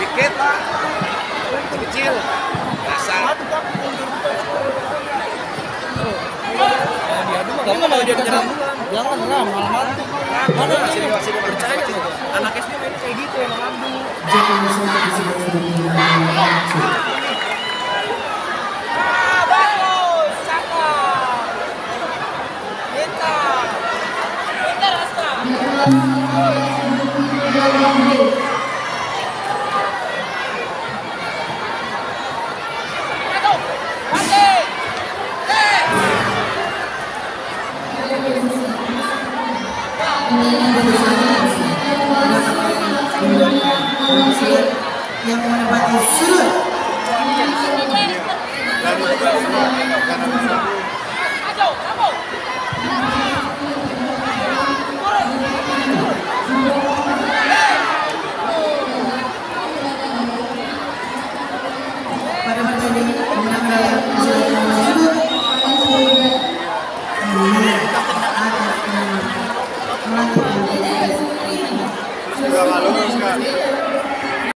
Dikit kecil. Kasar jangan lah malam-malam mana masih masih percaya anak SD kayak gitu yang ngambil yang menempati sudut ini